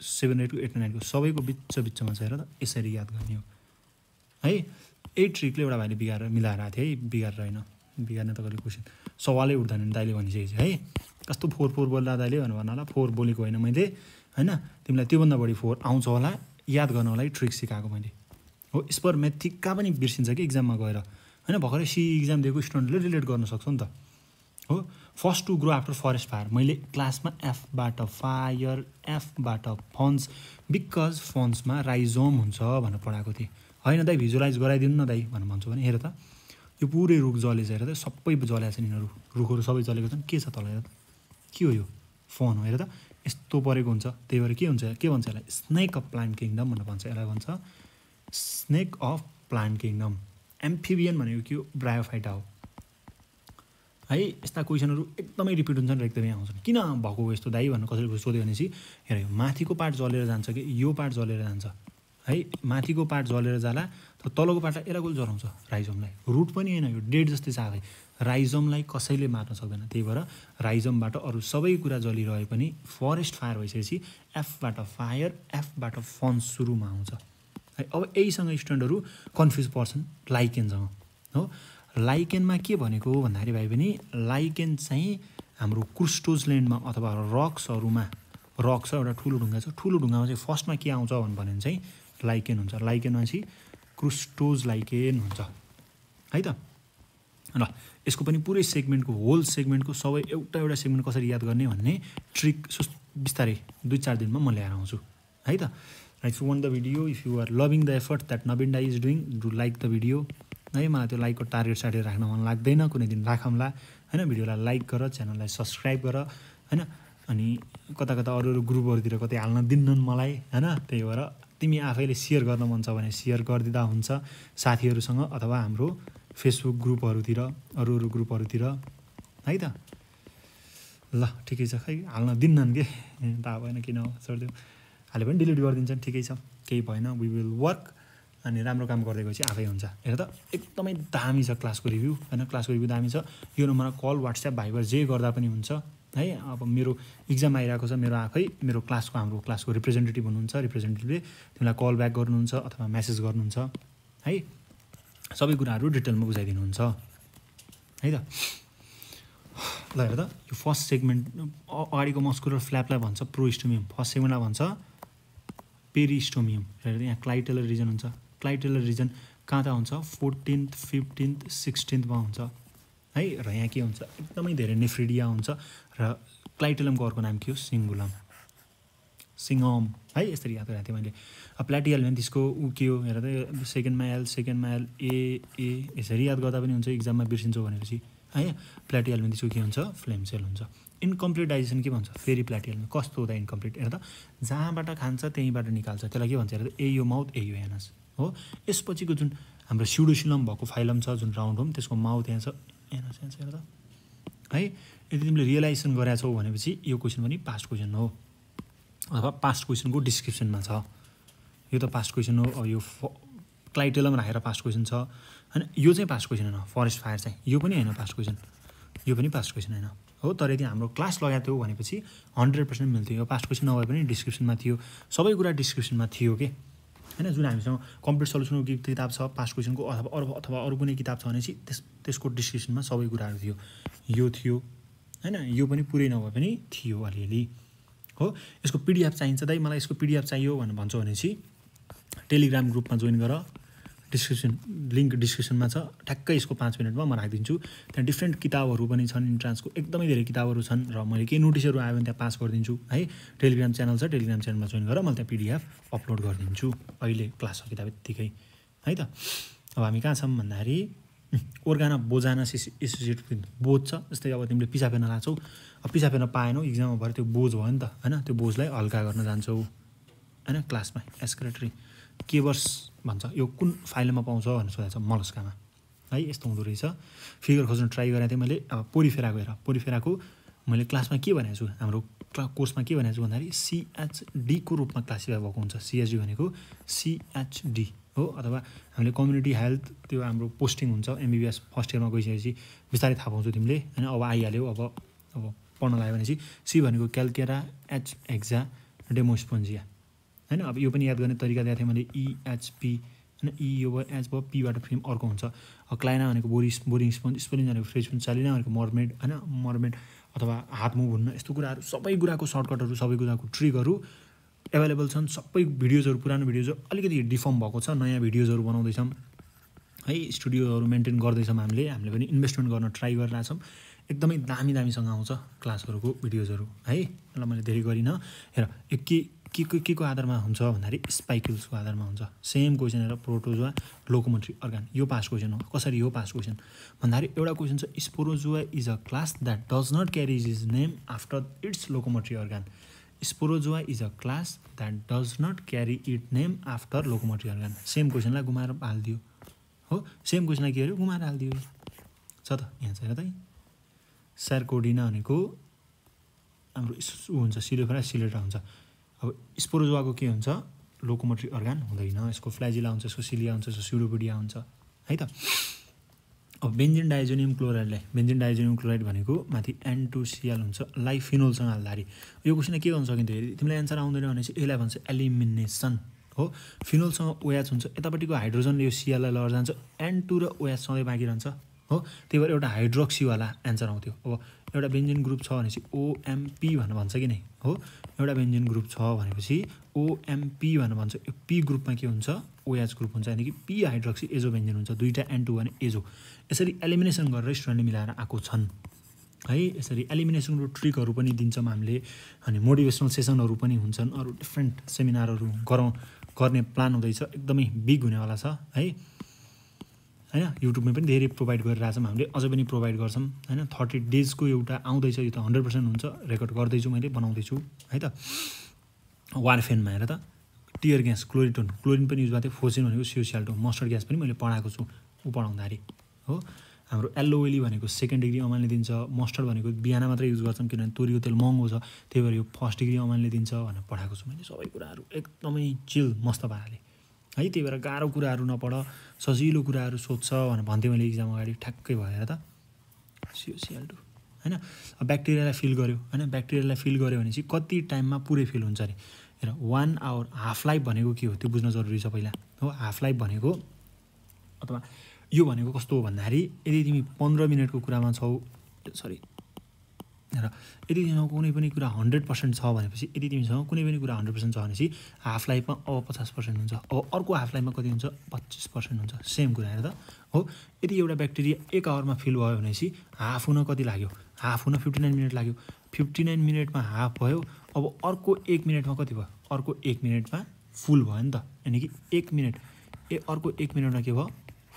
सेभेन एटको एट र नाइनको सबैको बिच बिचमा छ हेर त यसरी याद गर्ने हो। है एट ट्रिकले एउटा भाइले बिगारेर मिलाएर आएको थियो है बिगारेर होइन बिगार्ने तपाईँले क्वेसन सवालै उठ्दैन नि दाइले भनिसकेको छ है। कस्तो फोर फोर बोल्दा दाइले भनेर भन्नु होला फोर बोलेको होइन मैले होइन। तिमीलाई त्योभन्दा बढी फोर आउँछ होला याद गर्नको लागि ट्रिक सिकाएको मैले। हो स्पर मेथिकका पनि बिर्सिन्छ कि इक्जाममा गएर। होइन भर्खरै सी इक्जाम दिएको स्टुडेन्टले रिलेट गर्न सक्छ नि त। हो first to grow after forest fire मैले क्लासमा एफबाट फायर एफबाट फन्स बिकज फन्समा राइजोम हुन्छ भनेर पढाएको थिएँ। होइन दाइ भिजुलाइज गराइदिनु न दाइ भनेर भन्छु भने हेर त। यो पुरै रुख जलेछ हेर त। सबै जलेको छन् यिनीहरू। रुखहरू सबै जलेको छन्। के छ तल हेर त। के हो यो? फोन हो हेर त। यस्तो परेको हुन्छ। त्यही भएर के हुन्छ? के भन्छ यसलाई? स्नेक अफ प्लान्ट किङडम भनेर भन्छ। यसलाई भन्छ snake of plant kingdom amphibian भनेको के हो? ब्रायोफाइटा हो। है यस्ता क्वेसनहरू एकदमै रिपिट हुन्छन् र एकदमै आउँछन् किन भएको यस्तो दाइ भनेर कसैले सोध्यो भनेपछि हेर यो माथिको पार्ट जलेर जान्छ कि यो पार्ट जलेर जान्छ? है माथिको पार्ट जलेर जाला तर तलको पार्टलाई एरागोल जलाउँछ? राइजोमलाई। रुट पनि होइन यो डेड जस्तै छ राइजमलाई कसैले मार्न सक्दैन। त्यही भएर राइजमबाट अरू सबै कुरा जलिरहे पनि फरेस्ट फायर भइसकेपछि एफबाट फायर एफबाट फन सुरुमा आउँछ। है अब यहीसँग स्टुडेन्टहरू कन्फ्युज पर्छन् लाइकेनसँग। हो? लाइकेनमा के भनेको भन्दाखेरि भाइ पनि लाइकेन चाहिँ हाम्रो क्रुस्टोज ल्यान्डमा अथवा रक्सहरूमा रक छ एउटा ठुलो ढुङ्गा छ ठुलो ढुङ्गामा चाहिँ फर्स्टमा के आउँछ भने भने चाहिँ लाइकेन हुन्छ। लाइकेनमा चाहिँ क्रुस्टोज लाइकेन हुन्छ। है त? ल यसको पनि पुरै सेगमेन्टको होल सेगमेन्टको सबै एउटा एउटा सेगमेन्ट कसरी याद गर्ने भन्ने ट्रिक बिस्तारै दुई चार दिनमा म ल्याएर आउँछु। है त? If you want the video if you are loving the effort that Nabin die is doing do like the video है। मलाई त्यो लाइकको टार्गेट सार्गेट राख्न मन लाग्दैन कुनै दिन राखौँला। होइन भिडियोलाई लाइक गर च्यानललाई सब्सक्राइब गर। होइन अनि कता कता अरू अरू ग्रुपहरूतिर कतै हाल्न दिन्नन् मलाई। होइन त्यही भएर तिमी आफैले सेयर गर्न मन छ भने सेयर गरिदिँदा हुन्छ। साथीहरूसँग अथवा हाम्रो फेसबुक ग्रुपहरूतिर अरू अरू ग्रुपहरूतिर। है त? ल ठिकै छ खै हाल्न दिन्नन् के? थाहा भएन किन छोडिदिउँ हाले पनि डिलिट गरिदिन्छन् ठिकै छ। केही भएन वी विल वर्क अनि राम्रो काम गर्दै गएपछि आफै हुन्छ। हेर त एकदमै दामी छ क्लासको रिभ्यू होइन? क्लासको रिभ्यू दामी छ। यो नम्बरमा कल वाट्सएप भाइबर जे गर्दा पनि हुन्छ है? अब मेरो इक्जाम आइरहेको छ मेरो आफै मेरो क्लासको हाम्रो क्लासको रिप्रेजेन्टेटिभ हुनुहुन्छ रिप्रेजेन्टेटिभले तिमीलाई कल ब्याक गर्नुहुन्छ अथवा मेसेज गर्नुहुन्छ है? सबै कुराहरू डिटेलमा बुझाइदिनुहुन्छ है त? ल हेर त यो फर्स्ट सेगमेन्ट अगाडिको मस्कुलर फ्ल्यापलाई भन्छ प्रोस्टोमियम फर्स्ट सेगमेन्टलाई भन्छ पेरिस्टोमियम हेर यहाँ क्लाइटेलर रिजन हुन्छ। क्लाइटेलर रिजन कहाँ त हुन्छ? फोर्टिन्थ फिफ्टिन्थ सिक्सटिन्थमा हुन्छ। है र यहाँ के हुन्छ? एकदमै धेरै नेफ्रिडिया हुन्छ र क्लाइटेलमको अर्को नाम के हो? सिङ्गुलम। सिङ्गम। है यसरी याद गरेको थिएँ मैले। प्लाटिएल भने त्यसको ऊ के हो? हेर त सेकेन्डमा एल सेकेन्डमा एल ए ए यसरी याद गर्दा पनि हुन्छ इक्जाममा बिर्सिन्छौ भनेपछि। है प्लाटिएल भने त्यसको के हुन्छ? फ्लेम सेल हुन्छ। इन्कम्प्लिट डाइजेसन के भन्छ? फेरि प्लाटिएलमा कस्तो हुँदा इन्कम्प्लिट? हेर त जहाँबाट खान्छ त्यहीँबाट निकाल्छ। त्यसलाई के भन्छ? हेर त ए यो माउथ ए यो एनस। हो? यसपछिको जुन हाम्रो सिडोसिलम भएको फाइलम छ जुन राउन्ड होम त्यसको माउथ यहाँ छ यहाँ छ हेर त है यदि तिमीले रियलाइजेसन गरेका छौ भनेपछि यो क्वेसन पनि पास्ट क्वेसन हो। अथवा पास्ट क्वेसनको डिस्क्रिप्सनमा छ। यो त पास्ट क्वेसन हो अब यो क्लाइटेलम राखेर पास्ट क्वेसन छ। होइन यो चाहिँ पास्ट क्वेसन होइन फरेस्ट फायर चाहिँ। यो पनि होइन पास्ट क्वेसन। यो पनि पास्ट क्वेसन होइन। हो तर यदि हाम्रो क्लास लगाएको थियो भनेपछि हन्ड्रेड पर्सेन्ट मिल्थ्यो। यो पास्ट क्वेसन नभए पनि डिस्क्रिप्सनमा थियो। सबै कुरा डिस्क्रिप्सनमा थियो कि? होइन जुन हामीसँग कम्प्लिट सल्युसनको किताब छ पास्ट क्वेसनको अथवा अरू अथवा अरू कुनै किताब छ भनेपछि त्यस त्यसको डिस्क्रिप्सनमा सबै कुराहरू थियो। यो थियो होइन यो पनि पुरै नभए पनि थियो अलिअलि। हो यसको पिडिएफ चाहिन्छ दाइ मलाई यसको पिडिएफ चाहियो भनेर भन्छौ भनेपछि टेलिग्राम ग्रुपमा जोइन गर। डिस्क्रिप्सन लिङ्क डिस्क्रिप्सनमा छ. ठ्याक्कै यसको पाँच मिनटमा म राखिदिन्छु। त्यहाँ डिफ्रेन्ट किताबहरू पनि छन् इन्ट्रान्सको एकदमै धेरै किताबहरू छन् र मैले केही नोटिसहरू आयो भने त्यहाँ पास गरिदिन्छु। है टेलिग्राम च्यानल छ टेलिग्राम च्यानलमा जोइन गरेर मैले त्यहाँ पिडिएफ अपलोड गरिदिन्छु। अहिले क्लासको किताब यत्तिकै। है त? अब हामी कहाँ छौँ भन्दाखेरि ओर्गाना बोजाना एसोसिएट बोझ छ। जस्तै अब तिमीले पिसा फेर्न लाग्छौ अब पिसा फेर्न पाएनौ इक्जाममा भएर त्यो बोझ भयो नि त होइन? त्यो बोझलाई हल्का गर्न जान्छौ। होइन? क्लासमा एसक्रेटरी केवर्स भन्छ यो कुन फाइलमा पाउँछ भनेर सोधेको छ मलस्कामा है यस्तो हुँदो रहेछ। फिगर खोज्न ट्राई गरेको थिएँ मैले अब पोरिफेराको हेर। पोरिफेराको मैले क्लासमा के भनेको छु? हाम्रो क्ला कोर्समा के भनेको छु भन्दाखेरि सिएचडीको रूपमा क्लासिफाई भएको हुन्छ। सिएचडी भनेको सिएचडी हो अथवा हामीले कम्युनिटी हेल्थ त्यो हाम्रो पोस्टिङ हुन्छ। एमबिबिएस फर्स्ट इयरमा गइसकेपछि बिस्तारै थाहा पाउँछौ तिमीले होइन? अब आइहाल्यो अब अब पढ्न लाग्यो भनेपछि सी भनेको क्यालकेरा एच एक्जा डेमोस्पोन्जिया होइन? अब यो पनि याद गर्ने तरिका दिएको थिएँ मैले इएचपी होइन? ई यो भयो एच भयो पीबाट फेरि अर्को हुन्छ। क्लाइना भनेको बोरिस बोरिङ स्पोन्ज स्पेलिङ भनेको फ्रेज स्पोन्ज चालिना भनेको मर्मेड होइन? मर्मेड अथवा हात मुभ हुन्न। यस्तो कुराहरू सबै कुराको सर्टकटहरू सबै कुराको ट्रिकहरू एभाइलेबल छन्। सबै भिडियोजहरू पुरानो भिडियोजहरू अलिकति डिफर्म भएको छ। नयाँ भिडियोजहरू बनाउँदैछौँ। है स्टुडियोहरू मेन्टेन गर्दैछौँ हामीले। हामीले पनि इन्भेस्टमेन्ट गर्न ट्राई गरिरहेछौँ। एकदमै दामी दामीसँग आउँछ क्लासहरूको भिडियोजहरू। है ल मैले धेरै गरिनँ। हेर यो के के को के आधारमा हुन्छ भन्दाखेरि स्पाइक्युल्सको आधारमा हुन्छ। सेम क्वेसन हेर प्रोटोजुवा लोकोमोट्री अर्गान यो पास क्वेसन हो। कसरी हो पास क्वेसन भन्दाखेरि एउटा क्वेसन छ sporozoa is a class that does not carries is name after its locomotory organ sporozoa is a class that does not carry it name after locomotory organ same क्वेसनलाई घुमाएर हालिदियो। हो? सेम क्वेसनलाई के अरे घुमाएर हालिदियो। छ त? यहाँ छ हेर त स्यारकोडिना भनेको हाम्रो ऊ हुन्छ सिलोफेरा सिलेटा हुन्छ। अब स्पोरोजुवाको के हुन्छ? लोकोमोटरी अर्गान हुँदैन। यसको फ्ल्याजिला हुन्छ यसको सिलिया हुन्छ यसको सिडोपोडिया हुन्छ। है त? अब बेन्जिन डाइजोनियम क्लोराइडलाई बेन्जिन डाइजोनियम क्लोराइड भनेको माथि एन टू सिएल हुन्छ लाइफिनोलसँग हाल्दाखेरि यो क्वेसन के गर्नु सकिन्थ्यो तिमीलाई एन्सर आउँदैन भने चाहिँ यसलाई भन्छ एलिमिनेसन हो? फिनोलसँग ओएच हुन्छ। यतापट्टिको हाइड्रोजनले यो सिएललाई लगेर जान्छ। एन टू र ओएच सधैँ बाँकी रहन्छ हो? त्यही भएर एउटा हाइड्रोक्सीवाला एन्सर आउँथ्यो। अब एउटा बेन्जिन ग्रुप छ भनेपछि ओएमपी भनेर भन्छ कि नै? हो एउटा बेन्जिन ग्रुप छ भनेपछि ओएमपी भनेर भन्छ। यो पी ग्रुपमा के हुन्छ? ओएच ग्रुप हुन्छ। यानि कि पी हाइड्रोक्सी एजो बेन्जिन हुन्छ। दुईवटा एन टू भने एजो यसरी एलिमिनेसन गरेर स्टुडेन्टले मिलाएर आएको छन्। है यसरी एलिमिनेसनको ट्रिकहरू पनि दिन्छौँ हामीले। अनि मोटिभेसनल सेसनहरू पनि हुन्छन्। अरू डिफ्रेन्ट सेमिनारहरू गरौँ गर्ने प्लान हुँदैछ। एकदमै बिग हुनेवाला छ। है होइन युट्युबमा पनि धेरै प्रोभाइड गरिरहेछौँ हामीले अझै पनि प्रोभाइड गर्छौँ होइन। थर्टी डेजको एउटा आउँदैछ यो त हन्ड्रेड पर्सेन्ट हुन्छ रेकर्ड गर्दैछु मैले बनाउँदैछु है त। वारफेनमा हेर त टियर ग्यास क्लोरिटोन क्लोरिन पनि युज भएको थियो फोसिन भनेको सियोसियाल्टो मस्टर्ड ग्यास पनि मैले पढाएको छु ऊ पढाउँदाखेरि हो। हाम्रो एल्लोवेली भनेको सेकेन्ड डिग्री अमानले दिन्छ मस्टर्ड भनेको बिहान मात्रै युज गर्छौँ किनभने तोरीको तेल महँगो छ त्यही भएर यो फर्स्ट डिग्री अमानले दिन्छ भनेर पढाएको छु मैले सबै कुराहरू। एकदमै चिल मस्त पाराले। है त्यही भएर गाह्रो कुराहरू नपढ सजिलो कुराहरू सोध्छ भनेर भन्थेँ मैले इक्जाम अगाडि ठ्याक्कै भएर त। सिओसिएल टू होइन? ब्याक्टेरियालाई फिल गर्यो होइन? ब्याक्टेरियालाई फिल गऱ्यो भने चाहिँ कति टाइममा पुरै फिल हुन्छ अरे? हेर वान आवर हाफ लाइफ भनेको के हो? त्यो बुझ्न जरुरी छ पहिला। हो हाफ लाइफ भनेको अथवा यो भनेको कस्तो हो भन्दाखेरि यदि तिमी पन्ध्र मिनटको कुरामा छौ सरी र यदि तिमीसँग कुनै पनि कुरा हन्ड्रेड पर्सेन्ट छ भनेपछि यदि तिमीसँग कुनै पनि कुरा हन्ड्रेड पर्सेन्ट छ भनेपछि हाफ लाइफमा अब पचास पर्सेन्ट हुन्छ अब अर्को हाफ लाइफमा कति हुन्छ? पच्चिस पर्सेन्ट हुन्छ। सेम कुरा हेर त। हो यदि एउटा ब्याक्टेरिया एक आवरमा फिल भयो भनेपछि हाफ हुन कति लाग्यो? हाफ हुन फिफ्टी नाइन मिनट लाग्यो। फिफ्टी नाइन मिनटमा हाफ भयो अब अर्को एक मिनटमा कति भयो? अर्को एक मिनटमा फुल भयो नि त। यानि कि एक मिनट। ए अर्को एक मिनटमा के भयो?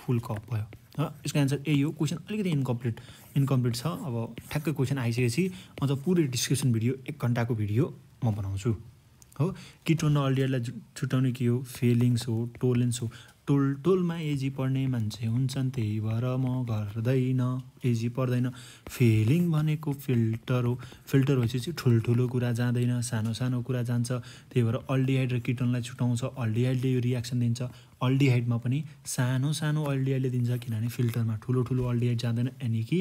फुल कप भयो। र यसको एन्सर यही हो। क्वेसन अलिकति इन्कम्प्लिट। इन्कम्प्लिट छ। अब ठ्याक्कै क्वेसन आइसकेपछि त पुरै डिस्क्रिप्सन भिडियो एक घन्टाको भिडियो म बनाउँछु। हो? किटोन अल्डियरलाई छुट्याउने के हो? फिलिङ्स हो टोलेन्स हो? टोल टोलमा एजी पढ्ने मान्छे हुन्छन् त्यही भएर म गर्दैन एजी पढ्दैन फिलिङ भनेको फिल्टर हो। फिल्टर भएपछि ठुल्ठुलो कुरा जाँदैन सानो सानो कुरा जान्छ। त्यही भएर अल्डिहाइड र किटोनलाई छुट्याउँछ अल्डिहाइडले यो रियाक्सन दिन्छ। अल्डिहाइडमा पनि सानो सानो अल्डिहाइडले दिन्छ किनभने फिल्टरमा ठुलो ठुलो अल्डिहाइड जाँदैन। यानि कि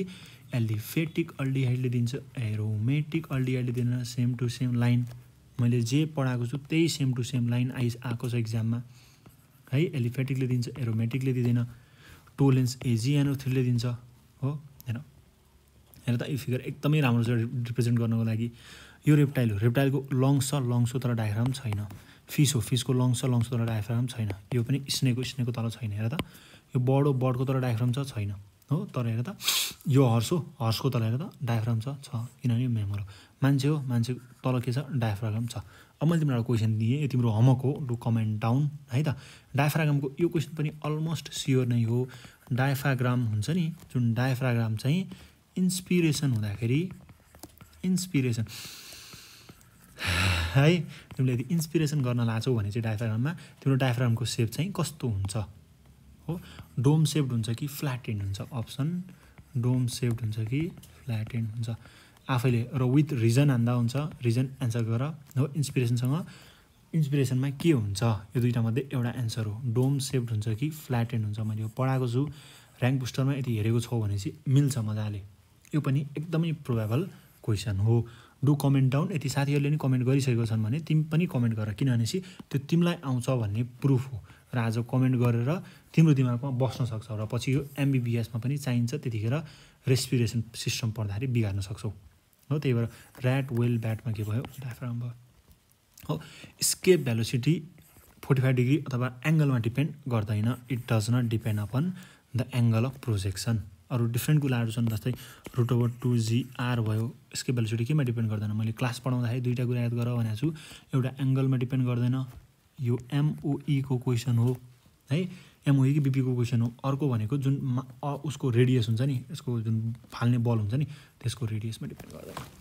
एलिफेटिक अल्डिहाइडले दिन्छ एरोमेटिक अल्डिहाइडले दिँदैन। Same to same line. मैले जे पढाएको छु त्यही सेम टु सेम लाइन आइ आएको छ इक्जाममा है एलिफेटिकले दिन्छ एरोमेटिकले दिँदैन टोलेन्स एजिएनओ दिन्छ हो हेर हेर त यो फिगर एकदमै राम्रो छ रिप्रेजेन्ट गर्नको लागि। यो रेप्टाइल हो। रेप्टाइलको लङ्स छ लङ्स तर डायग्राम छैन। फिस हो फिसको लङ्स छ लङ्स तर डायफ्राम छैन। यो पनि स्नेकको स्नेकको तल छैन हेर त। यो बर्ड हो बर्डको तर डायफ्राम छ छैन हो? तर हेर त यो हर्स हो हर्सको तल हेर त डायफ्राम छ किनभने यो मेमोर हो। मान्छे हो मान्छेको तल के छ? डायफ्रागम छ। अब मैले तिमीलाई क्वेसन दिएँ यो तिम्रो होमवर्क हो डु कमेन्ट डाउन है त? डायफ्राग्रामको यो क्वेसन पनि अलमोस्ट स्योर नै हो। डायफ्राग्राम हुन्छ नि जुन डायफ्राग्राम चाहिँ इन्सपिरेसन हुँदाखेरि इन्सपिरेसन [SIGHS] है तिमीले यदि इन्सपिरेसन गर्न लाछौ भने चाहिँ डायफ्राग्राममा तिम्रो डायफ्राग्रामको सेप चाहिँ कस्तो हुन्छ? हो? डोम सेप्ड हुन्छ कि फ्ल्याट एन्ड हुन्छ? अप्सन डोम सेप्ड हुन्छ कि फ्ल्याट एन्ड हुन्छ? आफैले र विथ रिजन हान्दा हुन्छ रिजन एन्सर गर हो इन्सपिरेसनसँग इन्सपिरेसनमा के हुन्छ? यो दुइटा मध्ये एउटा एन्सर हो। डोम सेप्ड हुन्छ कि फ्ल्याट एन्ड हुन्छ? मैले यो पढाएको छु। ऱ्याङ्क बुस्टरमा यदि हेरेको छौ भने चाहिँ मिल्छ मजाले। यो पनि एकदमै प्रोभाबल क्वेसन हो। डु कमेन्ट डाउन यति साथीहरूले नि कमेन्ट गरिसकेको छन् भने तिमी पनि कमेन्ट गर। किनभने त्यो तिमीलाई आउँछ भन्ने प्रुफ हो। र आज कमेन्ट गरेर तिम्रो दिमागमा बस्न सक्छ। र पछि यो एमबिबिएसमा पनि चाहिन्छ त्यतिखेर रेस्पिरेसन सिस्टम पढ्दाखेरि बिगार्न सक्छौ। हो त्यही भएर ऱ्याट वेल ब्याटमा के भयो? डायफ्राम भयो। हो escape velocity forty five degree अथवा एङ्गलमा डिपेन्ड गर्दैन। It does not depend upon the angle of projection अरू डिफ्रेन्ट कुराहरू छन् जस्तै रुट ओभर टु जिआर भयो। यसको भेलिसिटी केमा डिपेन्ड गर्दैन। मैले क्लास पढाउँदाखेरि दुइटा कुरा याद गर भनेको छु। एउटा एङ्गलमा डिपेन्ड गर्दैन। यो एमओईको क्वेसन हो। है एमओई कि बिपीको क्वेसन हो अर्को भनेको जुन उसको रेडियस हुन्छ नि यसको जुन फाल्ने बल हुन्छ नि त्यसको रेडियसमा डिपेन्ड गर्दैन।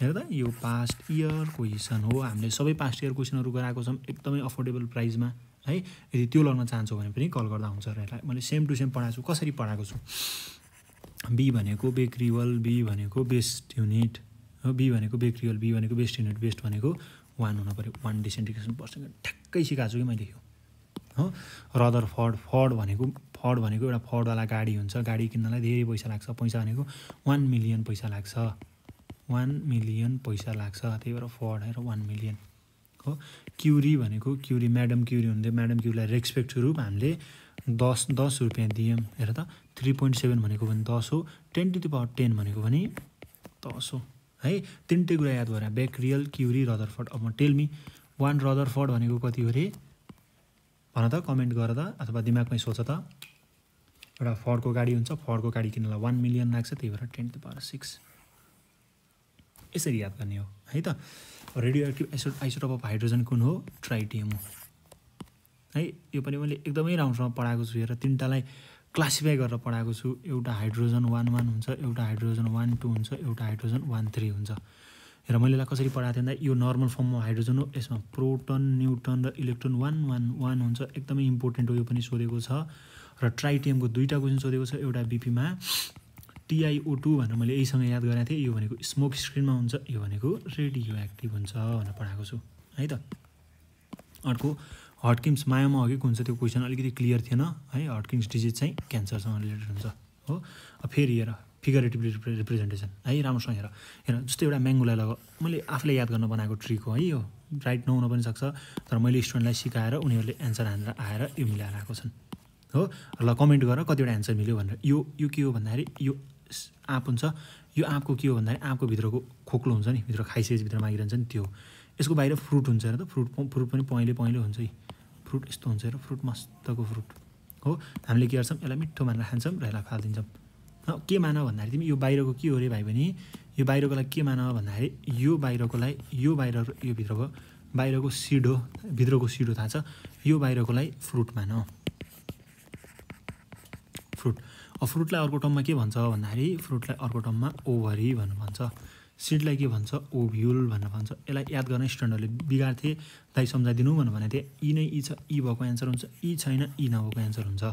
हेर त यो पास्ट इयर क्वेसन हो हामीले सबै पास्ट इयर क्वेसनहरू गराएको छौँ एकदमै अफोर्डेबल प्राइसमा है यदि त्यो लग्न चाहन्छौ भने पनि कल गर्दा हुन्छ र यसलाई। मैले सेम टु सेम पढाएको छु कसरी पढाएको छु? बी भनेको बेक्रिवल बी भनेको बेस्ट युनिट हो बी भनेको बेक्रिवल बी भनेको बेस्ट युनिट बेस्ट भनेको वान हुनु पऱ्यो। वान डिसेन्टिग्रेसन पर्सेन्ट ठ्याक्कै सिकाएको छु कि मैले यो। हो? रदर फर्ड फर्ड भनेको फर्ड भनेको एउटा फर्डवाला गाडी हुन्छ। गाडी किन्नलाई धेरै पैसा लाग्छ। पैसा भनेको वान मिलियन पैसा लाग्छ। वान मिलियन पैसा लाग्छ। त्यही भएर फर्ड आएर वान मिलियन हो? क्युरी भनेको क्युरी म्याडम क्युरी हुन्थ्यो म्याडम क्युरीलाई रेस्पेक्ट स्वरूप हामीले दस दस रुपियाँ दियौँ। हेर त थ्री पोइन्ट सेभेन भनेको पनि दस हो। Ten to the power ten भनेको पनि दस हो। है? तिनटै कुरा याद गरेर ब्याक रियल क्युरी रदरफर्ड अब टेलमी वान रदरफर्ड भनेको कति हो अरे भन त कमेन्ट गर त अथवा दिमागमै सोच त। एउटा फर्डको गाडी हुन्छ फर्डको गाडी किन्नलाई वान मिलियन लाग्छ त्यही भएर टेन टु पावर सिक्स यसरी याद गर्ने हो है त? Radioactive iso isotope of hydrogen कुन हो? ट्राइटियम हो। है यो पनि मैले एकदमै राम्रोसँग पढाएको छु हेर तिनवटालाई क्लासिफाई गरेर पढाएको छु। एउटा हाइड्रोजन वान वान हुन्छ एउटा हाइड्रोजन वान टू हुन्छ एउटा हाइड्रोजन वान थ्री हुन्छ। हेर मैले यसलाई कसरी पढाएको थिएँ भन्दा यो नर्मल फर्ममा हाइड्रोजन हो यसमा प्रोटन न्युटन र इलेक्ट्रोन वान वान वान हुन्छ। एकदमै इम्पोर्टेन्ट हो यो पनि सोधेको छ। र ट्राइटियमको दुईवटा क्वेसन सोधेको छ एउटा बिपीमा टिआइओ टू भनेर मैले यहीसँग याद गरेको थिएँ यो भनेको स्मोक स्क्रिनमा हुन्छ यो भनेको रेडियो एक्टिभ हुन्छ भनेर पढाएको छु। है त? अर्को हटकिम्स मायामा अघि हुन्छ त्यो क्वेसन अलिकति क्लियर थिएन। है हटकिम्स डिजिज चाहिँ क्यान्सरसँग रिलेटेड हुन्छ। हो? फेरि हेर। फिगरेटिभ रिप्रेजेन्टेसन है राम्रोसँग हेर। हेर जस्तै एउटा म्याङ्गोलाई लग मैले आफूले याद गर्न बनाएको ट्रिक हो है यो। राइट नहुन पनि सक्छ तर मैले स्टुडेन्टलाई सिकाएर उनीहरूले एन्सर हानेर आएर यो मिलाएर आएको छन्। हो? ल कमेन्ट गर कतिवटा एन्सर मिल्यो भनेर। यो यो के हो भन्दाखेरि यो आँप हुन्छ। यो आँपको के हो भन्दाखेरि आँपको भित्रको खोक्लो हुन्छ नि भित्र खाइसेजभित्र मागिरहन्छ नि त्यो। यसको बाहिर फ्रुट हुन्छ हेर त। फ्रुट फ्रुट पनि पहेँलो पहेँलो हुन्छ है। फ्रुट यस्तो हुन्छ हेर फ्रुट मस्तको फ्रुट हो? हामीले के गर्छौँ? यसलाई मिठो मानेर खान्छौँ र यसलाई फालिदिन्छौँ। के मान भन्दाखेरि तिमी यो बाहिरको के हो अरे भाइ भने यो बाहिरकोलाई के मान भन्दाखेरि यो बाहिरकोलाई यो बाहिर यो भित्रको बाहिरको सिड हो भित्रको सिड हो थाहा छ। यो बाहिरकोलाई फ्रुट मान। फ्रुट। फ्रुटलाई अर्को टर्ममा के भन्छ भन्दाखेरि फ्रुटलाई अर्को टर्ममा ओभरी भन्नु भन्छ सिडलाई के भन्छ? ओभ्युल भनेर भन्छ यसलाई याद गर्न स्टुडेन्टहरूले बिगार्थे दाइ सम्झाइदिनु भनेर भनेको थिएँ। यी नै यी छ यी भएको एन्सर हुन्छ यी छैन यी नभएको एन्सर हुन्छ।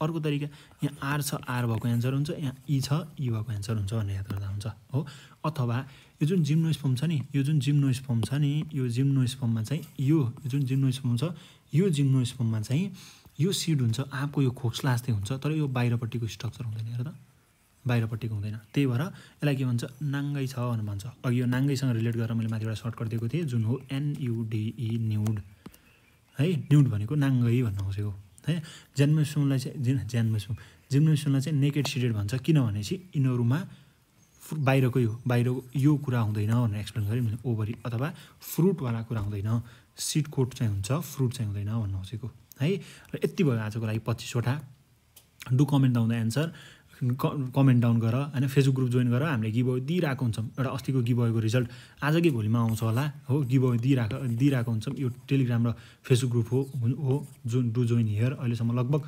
अर्को तरिका यहाँ आर छ आर भएको एन्सर हुन्छ यहाँ यी छ यी भएको एन्सर हुन्छ भनेर याद गर्दा हुन्छ हो? अथवा यो जुन जिम्नोस्पम छ नि यो जुन जिम्नोस्पम छ नि यो जिम्नोस्पममा चाहिँ यो जुन जिम्नोस्पम छ यो जिम्नोस्पममा चाहिँ यो सिड हुन्छ आँपको यो खोक्सला जस्तै हुन्छ तर यो बाहिरपट्टिको स्ट्रक्चर हुँदैन हेर त। बाहिरपट्टिको हुँदैन। त्यही भएर यसलाई के भन्छ नाङ्गै छ भनेर भन्छ। अघि यो नाङ्गैसँग रिलेट गरेर मैले माथिबाट सर्टकट दिएको थिएँ जुन हो एनयुडिई न्युड है? न्युड भनेको नाङ्गै भन्न खोजेको। है? जन्मेसुमलाई चाहिँ जिन ज्यान्मेसुम जिम्नोसुमलाई चाहिँ नेकेड सिडेड भन्छ। किनभनेपछि यिनीहरूमा बाहिरको यो बाहिरको यो कुरा हुँदैन भनेर एक्सप्लेन गरेँ। ओभरी अथवा फ्रुटवाला कुरा हुँदैन। सिड कोट चाहिँ हुन्छ फ्रुट चाहिँ हुँदैन भन्न खोजेको है? र यति भयो आजको लागि पच्चिसवटा। Do comment the answer comment down गर होइन फेसबुक ग्रुप जोइन गर हामीले गिभ दिइरहेको हुन्छौँ। एउटा अस्तिको गिभ रिजल्ट आज कि भोलिमा आउँछ होला। हो गिभ दिइरहेको दिइरहेको हुन्छौँ। यो टेलिग्राम र फेसबुक ग्रुप हो हो जुन डु जोइन हियर अहिलेसम्म लगभग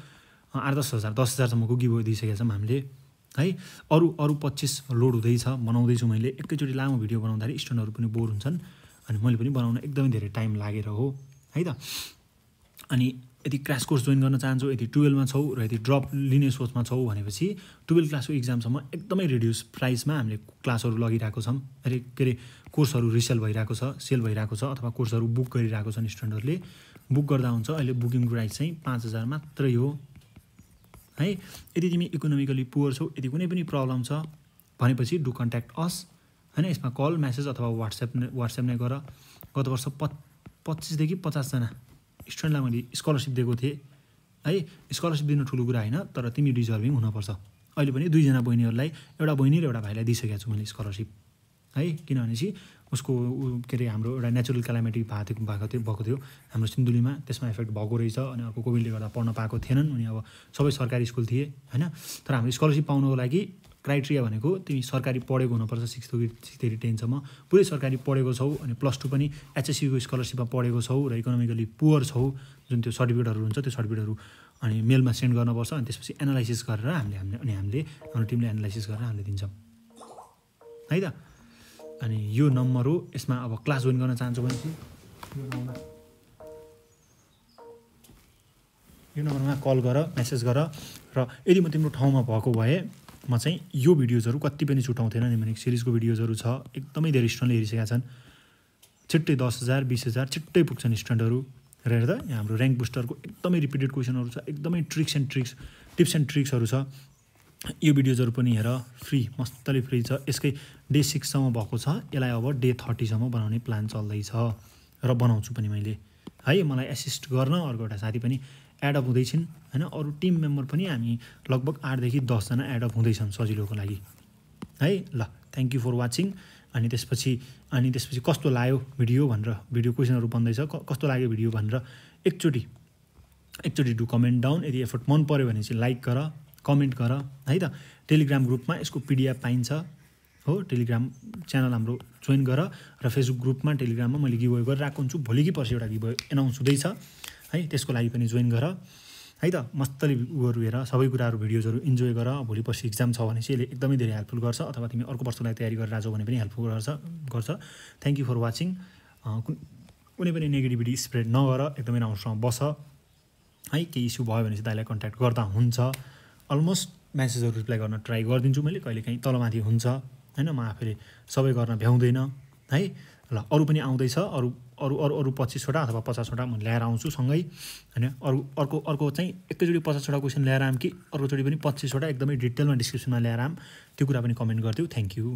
आठ दस हजार दस हजारसम्मको गिभ दिइसकेका छौँ हामीले है। अरू अरू पच्चिस लोड हुँदैछ बनाउँदैछु मैले। एकैचोटि लामो भिडियो बनाउँदाखेरि स्टुडेन्टहरू पनि बोर हुन्छन्। अनि मैले पनि बनाउन एकदमै धेरै टाइम लागेर हो है त। अनि यदि क्रास कोर्स जोइन गर्न चाहन्छौ यदि टुवेल्भमा छौ र यदि ड्रप लिने सोचमा छौ भनेपछि टुवेल्भ क्लासको इक्जामसम्म एकदमै रिड्युस प्राइसमा हामीले क्लासहरू लगिरहेको छौँ। अरे के अरे कोर्सहरू रिसेल भइरहेको छ सेल भइरहेको छ अथवा कोर्सहरू बुक गरिरहेको छन् स्टुडेन्टहरूले बुक गर्दा हुन्छ अहिले बुकिङ प्राइस चाहिँ पाँच हजार मात्रै हो। है यदि तिमी इकोनोमिकली पुवर छौ यदि कुनै पनि प्रब्लम छ भनेपछि डु कन्ट्याक्ट अस होइन यसमा कल म्यासेज अथवा वाट्सएप वाट्सएप नै गर। गत वर्ष प पच्चिसदेखि पचासजना स्टुडेन्टलाई मैले स्कलरसिप दिएको थिएँ। है स्कलरसिप दिनु ठुलो कुरा होइन तर तिमी डिजर्भिङ हुनपर्छ। अहिले पनि दुईजना बहिनीहरूलाई एउटा बहिनी र एउटा भाइलाई दिइसकेको छु मैले स्कलरसिप। है किनभनेपछि उसको के अरे हाम्रो एउटा नेचुरल क्लाइमेटी भएको भएको थियो भएको थियो। हाम्रो सिन्धुलीमा त्यसमा इफेक्ट भएको रहेछ अनि अर्को कोभिडले गर्दा पढ्न पाएको थिएनन्। उनी अब सबै सरकारी स्कुल थिए होइन। तर हाम्रो स्कलरसिप पाउनको लागि क्राइटेरिया भनेको तिमी सरकारी पढेको हुनुपर्छ सिक्सदेखि सिक्सदेखि टेनसम्म पुरै सरकारी पढेको छौ अनि प्लस टू पनि एचएससीको स्कलरसिपमा पढेको छौ र इकोनोमिकली पुवर छौ जुन त्यो सर्टिफिकेटहरू हुन्छ त्यो सर्टिफिकेटहरू अनि मेलमा सेन्ड गर्नुपर्छ अनि त्यसपछि एनालाइसिस गरेर हामीले हामीले अनि हामीले हाम्रो टिमले एनालाइसिस गरेर हामीले दिन्छौँ। है त? अनि यो नम्बर हो यसमा अब क्लास जोइन गर्न चाहन्छौ भने चाहिँ यो नम्बर यो नम्बरमा कल गर मेसेज गर र यदि म तिम्रो ठाउँमा भएको भए म चाहिँ यो भिडियोजहरू कति पनि छुट्याउँथेन नि भने सिरिजको भिडियोजहरू छ एकदमै धेरै स्टुडेन्टले हेरिसकेका छन्। छिट्टै दस हजार बिस हजार छिट्टै पुग्छन् स्टुडेन्टहरू र हेर्दा यहाँ हाम्रो ऱ्याङ्क बुस्टरको एकदमै रिपिटेड क्वेसनहरू छ एकदमै tricks and tricks tips and ट्रिक्सहरू छ। यो भिडियोजहरू पनि हेर फ्री मस्तले फ्री छ। यसकै डे सिक्ससम्म भएको छ यसलाई अब डे थर्टीसम्म बनाउने प्लान चल्दैछ। र बनाउँछु पनि मैले। है मलाई एसिस्ट गर्न अर्को एउटा साथी पनि एडअप हुँदैछन् होइन? अरू टिम मेम्बर पनि हामी लगभग आठदेखि दसजना एडअप हुँदैछन् सजिलोको लागि। है? ल थ्याङ्क यू फर वाचिङ अनि त्यसपछि अनि त्यसपछि कस्तो लाग्यो भिडियो भनेर भिडियो क्वेसनहरू बन्दैछ। कस्तो लाग्यो भिडियो भनेर एकचोटि एकचोटि डु कमेन्ट डाउन यदि एफर्ट मन पऱ्यो भने चाहिँ लाइक गर कमेन्ट गर है त? टेलिग्राम ग्रुपमा यसको पिडिएफ पाइन्छ। हो टेलिग्राम च्यानल हाम्रो जोइन गर। र फेसबुक ग्रुपमा टेलिग्राममा मैले गिभवे गरिरहेको हुन्छु। भोलि कि पर्सि एउटा गिभवे एनाउन्स हुँदैछ। है त्यसको लागि पनि जोइन गर। है त मस्तले उयोहरू हेर सबै कुराहरू भिडियोजहरू इन्जोय गर भोलि पर्सि इक्जाम छ भने चाहिँ यसले एकदमै धेरै हेल्पफुल गर्छ अथवा तिमी अर्को वर्षको लागि तयारी गरेर जान्छौ भने पनि हेल्पफुल गर्छ गर्छ। थ्याङ्क यू फर वाचिङ कुनै पनि नेगेटिभिटी स्प्रेड नगर एकदमै राम्रोसँग बस। है केही इस्यु भयो भने चाहिँ दाइलाई कन्ट्याक्ट गर्दा हुन्छ। अलमोस्ट म्यासेजहरू रिप्लाई गर्न ट्राई गरिदिन्छु मैले कहिले काहीँ तलमाथि हुन्छ। होइन म आफैले सबै गर्न भ्याउँदैन। है ल अरू पनि आउँदैछ अरू अरू अरू अरू पच्चिसवटा अथवा पचासवटा म ल्याएर आउँछु सँगै होइन? अरू अर्को अर्को चाहिँ एकैचोटि पचासवटा क्वेसन ल्याएर आऊँ कि अर्कोचोटि पनि पच्चिसवटा एकदमै डिटेलमा डिस्क्रिप्सनमा ल्याएर आऊँ? त्यो कुरा पनि कमेन्ट गरिदिउँ थ्याङ्क यू